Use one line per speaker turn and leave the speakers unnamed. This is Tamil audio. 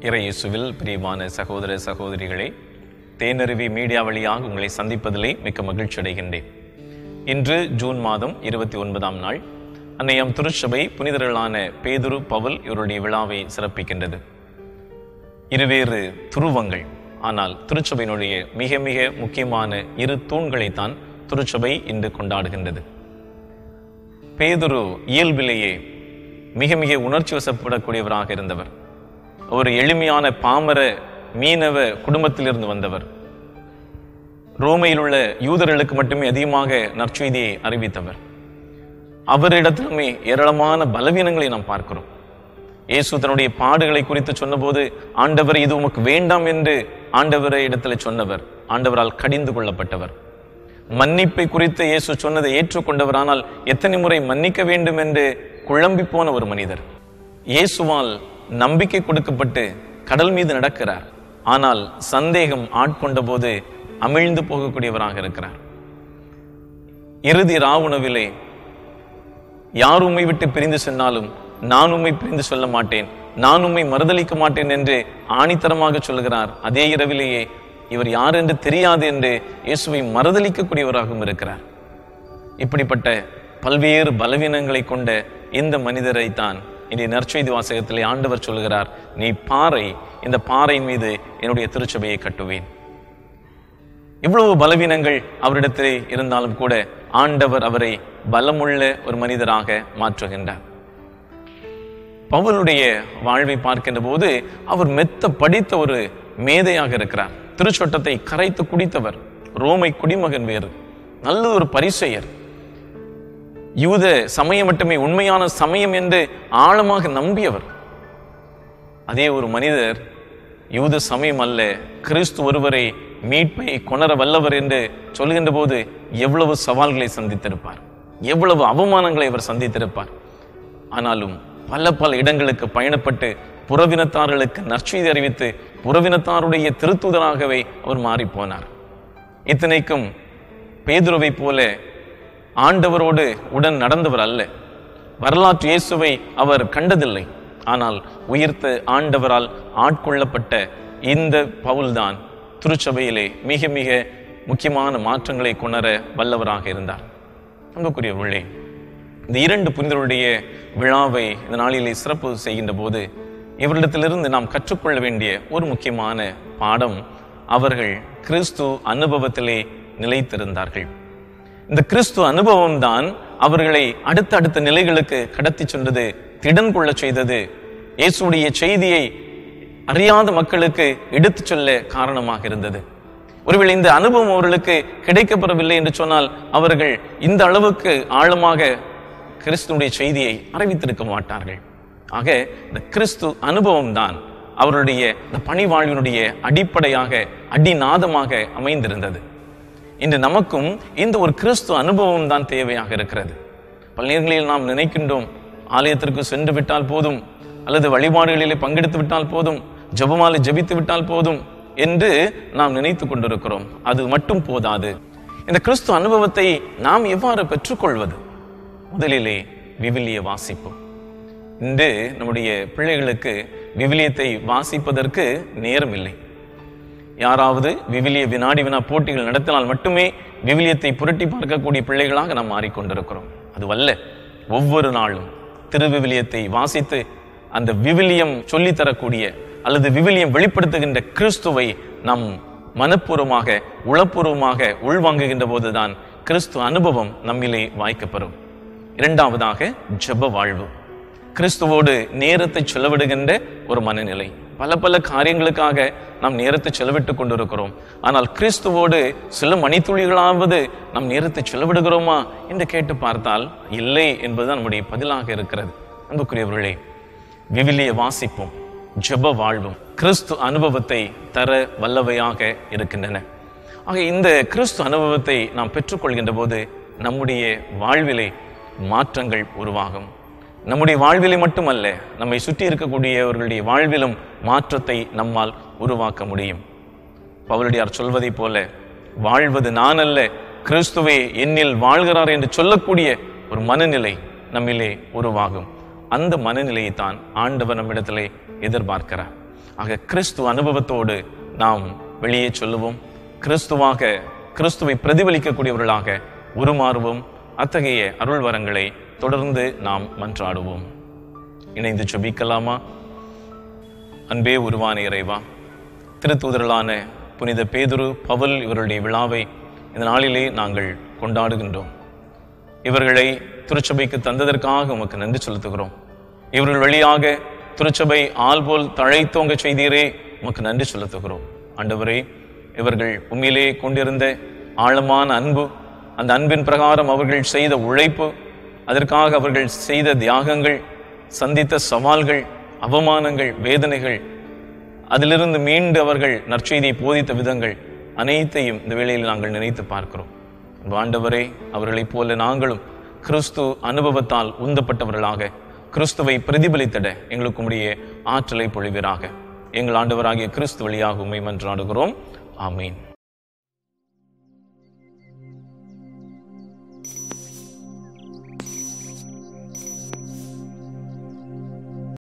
இறையேசுவில் பிரியமான சகோதர சகோதரிகளே தேனருவி மீடியா வழியாக உங்களை சந்திப்பதிலே மிக்க மகிழ்ச்சி அடைகின்றேன். இன்று ஜூன் மாதம் இருபத்தி ஒன்பதாம் நாள். அன்னையம் திருச்சபை புனிதர்களான பேதுரு பவுல் இவருடைய விழாவை சிறப்பிக்கின்றது. இருவேறு துருவங்கள். ஆனால் திருச்சபையினுடைய மிக மிக முக்கியமான இரு தூண்களைத்தான் திருச்சபை இன்று கொண்டாடுகின்றது. பேதுரு இயல்பிலேயே மிக மிக உணர்ச்சி வசப்படக்கூடியவராக இருந்தவர். ஒரு எளிமையான பாமர மீனவ குடும்பத்திலிருந்து வந்தவர். ரோமையில் உள்ள யூதர்களுக்கு மட்டுமே அதிகமாக நற்செய்தியை அறிவித்தவர். அவரிடத்திலுமே ஏராளமான பலவீனங்களை நாம் பார்க்கிறோம். இயேசு தன்னுடைய பாடுகளை குறித்து சொன்னபோது ஆண்டவர் இது உமக்கு வேண்டாம் என்று ஆண்டவரை இடத்துல சொன்னவர். ஆண்டவரால் கடிந்து கொள்ளப்பட்டவர். மன்னிப்பை குறித்து இயேசு சொன்னதை ஏற்றுக்கொண்டவர். ஆனால் எத்தனை முறை மன்னிக்க வேண்டும் என்று குழம்பி போன ஒரு மனிதர். இயேசுவால் நம்பிக்கை கொடுக்கப்பட்டு கடல் மீது நடக்கிறார். ஆனால் சந்தேகம் ஆட்கொண்ட போது அமிழ்ந்து போகக்கூடியவராக இருக்கிறார். இறுதி ராவுணவிலே யார் உம்மை விட்டு பிரிந்து சொன்னாலும் நான் உம்மை பிரிந்து சொல்ல மாட்டேன் நான் உம்மை மறுதளிக்க மாட்டேன் என்று ஆணித்தரமாக சொல்கிறார். அதே இரவிலேயே இவர் யார் என்று தெரியாது என்று இயேசுவை மறுதளிக்கக்கூடியவராகவும் இருக்கிறார். இப்படிப்பட்ட பல்வேறு பலவீனங்களை கொண்ட இந்த மனிதரை தான் இன்றைய நற்செய்தி வாசகத்திலே ஆண்டவர் சொல்கிறார் நீ பாறை இந்த பாறை மீது என்னுடைய திருச்சபையை கட்டுவேன். இவ்வளவு பலவீனங்கள் அவரிடத்திலே இருந்தாலும் கூட ஆண்டவர் அவரை பலமுள்ள ஒரு மனிதராக மாற்றுகின்றார். பவுலுடைய வாழ்வை பார்க்கின்ற போது அவர் மெத்த படித்த ஒரு மேதையாக இருக்கிறார். திருச்சொட்டத்தை கரைத்து குடித்தவர் ரோமை குடிமகன் வேறு நல்ல ஒரு பரிசெயர். யூத சமயம் மட்டுமே உண்மையான சமயம் என்று ஆழமாக நம்பியவர். அதே ஒரு மனிதர் யூத சமயம் அல்ல கிறிஸ்து ஒருவரை மீட்பை கொணர வல்லவர் என்று சொல்கின்ற போது எவ்வளவு சவால்களை சந்தித்திருப்பார் எவ்வளவு அவமானங்களை அவர் சந்தித்திருப்பார். ஆனாலும் பல பல இடங்களுக்கு பயணப்பட்டு புறவினத்தார்களுக்கு நற்செய்தி அறிவித்து புறவினத்தாருடைய திருத்துதராகவே அவர் மாறிப் போனார் இத்தனைக்கும் பேதுருவை போல ஆண்டவரோடு உடன் நடந்தவர் அல்ல. வரலாற்று இயேசுவை அவர் கண்டதில்லை. ஆனால் உயிர்த்த ஆண்டவரால் ஆட்கொள்ளப்பட்ட இந்த பவுல்தான் திருச்சபையிலே மிக மிக முக்கியமான மாற்றங்களை கொணர வல்லவராக இருந்தார். அன்புக்குரிய உள்ளே இந்த இரண்டு புனிதருடைய விழாவை இந்த நாளிலே சிறப்பு செய்கின்ற போது இவரிடத்திலிருந்து நாம் கற்றுக்கொள்ள வேண்டிய ஒரு முக்கியமான பாடம் அவர்கள் கிறிஸ்து அனுபவத்திலே நிலைத்திருந்தார்கள். இந்த கிறிஸ்து அனுபவம் தான் அவர்களை அடுத்த அடுத்த நிலைகளுக்கு கடத்தி சென்றது திடன் கொள்ள செய்தது. இயேசுடைய செய்தியை அறியாத மக்களுக்கு எடுத்துச் சொல்ல காரணமாக இருந்தது. ஒருவேளை இந்த அனுபவம் அவர்களுக்கு கிடைக்கப்பெறவில்லை என்று சொன்னால் அவர்கள் இந்த அளவுக்கு ஆழமாக கிறிஸ்துடைய செய்தியை அறிவித்திருக்க மாட்டார்கள். ஆக இந்த கிறிஸ்து அனுபவம் தான் அவருடைய இந்த பணிவாழ்வினுடைய அடிப்படையாக அடிநாதமாக அமைந்திருந்தது. இன்று நமக்கும் இந்த ஒரு கிறிஸ்து அனுபவம் தான் தேவையாக இருக்கிறது. பல நேரங்களில் நாம் நினைக்கின்றோம் ஆலயத்திற்கு சென்று விட்டால் போதும் அல்லது வழிபாடுகளிலே பங்கெடுத்து விட்டால் போதும் ஜபமாலை ஜபித்து விட்டால் போதும் என்று நாம் நினைத்து கொண்டிருக்கிறோம். அது மட்டும் போதாது. இந்த கிறிஸ்து அனுபவத்தை நாம் எவ்வாறு பெற்றுக்கொள்வது? முதலிலே விவிலிய வாசிப்பு இன்று நம்முடைய பிள்ளைகளுக்கு விவிலியத்தை வாசிப்பதற்கு நேரம் இல்லை யாராவது விவிலிய வினாடி வினா போட்டிகள் நடத்தினால் மட்டுமே விவிலியத்தை புரட்டி பார்க்கக்கூடிய பிள்ளைகளாக நாம் மாறிக்கொண்டிருக்கிறோம். அதுவல்ல ஒவ்வொரு நாளும் திருவிவிலியத்தை வாசித்து அந்த விவிலியம் சொல்லித்தரக்கூடிய அல்லது விவிலியம் வெளிப்படுத்துகின்ற கிறிஸ்துவை நாம் மனப்பூர்வமாக உளப்பூர்வமாக உள்வாங்குகின்ற போதுதான் கிறிஸ்து அனுபவம் நம்மிலே வாய்க்கப்பெறும். இரண்டாவதாக ஜப வாழ்வு. கிறிஸ்துவோடு நேரத்தை செலவிடுகின்ற ஒரு மனநிலை. பல பல காரியங்களுக்காக நாம் நேரத்தை செலவிட்டுக் கொண்டிருக்கிறோம். ஆனால் கிறிஸ்துவோடு சில மணித்துளிகளாவது நம் நேரத்தை செலவிடுகிறோமா என்று கேட்டு பார்த்தால் இல்லை என்பதுதான் நம்முடைய பதிலாக இருக்கிறது. அன்புக்குரியவர்களே விவிலிய வாசிப்பும் ஜெப வாழ்வும். கிறிஸ்து அனுபவத்தை தர வல்லவையாக இருக்கின்றன. ஆக இந்த கிறிஸ்து அனுபவத்தை நாம் பெற்றுக்கொள்கின்ற போது நம்முடைய வாழ்விலே மாற்றங்கள் உருவாகும். நம்முடைய வாழ்விலை மட்டுமல்ல நம்மை சுற்றி இருக்கக்கூடியவர்களுடைய வாழ்விலும் மாற்றத்தை நம்மால் உருவாக்க முடியும். பவுலடியார் சொல்வதைப் போல வாழ்வது நான் அல்ல கிறிஸ்துவே என்னில் வாழ்கிறார் என்று சொல்லக்கூடிய ஒரு மனநிலை நம்மிலே உருவாகும். அந்த மனநிலையை தான் ஆண்டவர் நம்மிடத்திலே எதிர்பார்க்கிறார். ஆக கிறிஸ்துவ அனுபவத்தோடு நாம் வெளியே சொல்லுவோம். கிறிஸ்துவாக கிறிஸ்துவை பிரதிபலிக்கக்கூடியவர்களாக உருமாறுவோம். அத்தகைய அருள் வரங்களை தொடர்ந்து நாம் மன்றாடுவோம். இணைந்து ஜெபிக்கலாமா? அன்பே உருவான இறைவா திருத்தூதர்களான புனித பேதுரு பவல் இவருடைய விழாவை இந்த நாளிலே நாங்கள் கொண்டாடுகின்றோம். இவர்களை திருச்சபைக்கு தந்ததற்காக உமக்கு நன்றி செலுத்துகிறோம். இவர்கள் வழியாக திருச்சபை ஆள் போல் தழைத்தோங்க செய்தீரே உமக்கு நன்றி செலுத்துகிறோம். ஆண்டவரே இவர்கள் உண்மையிலே கொண்டிருந்த ஆழமான அன்பு அந்த அன்பின் பிரகாரம் அவர்கள் செய்த உழைப்பு அதற்காக அவர்கள் செய்த தியாகங்கள் சந்தித்த சவால்கள் அவமானங்கள் வேதனைகள் அதிலிருந்து மீண்டு அவர்கள் நற்செய்தியை போதித்த விதங்கள் அனைத்தையும் இந்த வேளையில் நாங்கள் நினைத்து பார்க்கிறோம். அன்பு ஆண்டவரே அவர்களைப் போல நாங்களும் கிறிஸ்து அனுபவத்தால் உந்தப்பட்டவர்களாக கிறிஸ்துவை பிரதிபலித்திட எங்களுக்கு உடைய ஆற்றலை பொழிவீராக. எங்கள் ஆண்டவராகிய கிறிஸ்து வழியாக உண்மை மன்றாடுகிறோம். ஆமீன்.